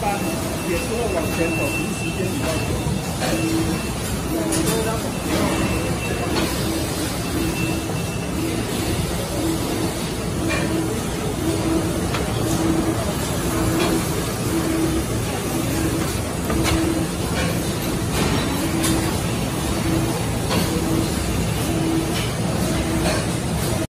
班也是会往前走，只是时间比较久。嗯，我让。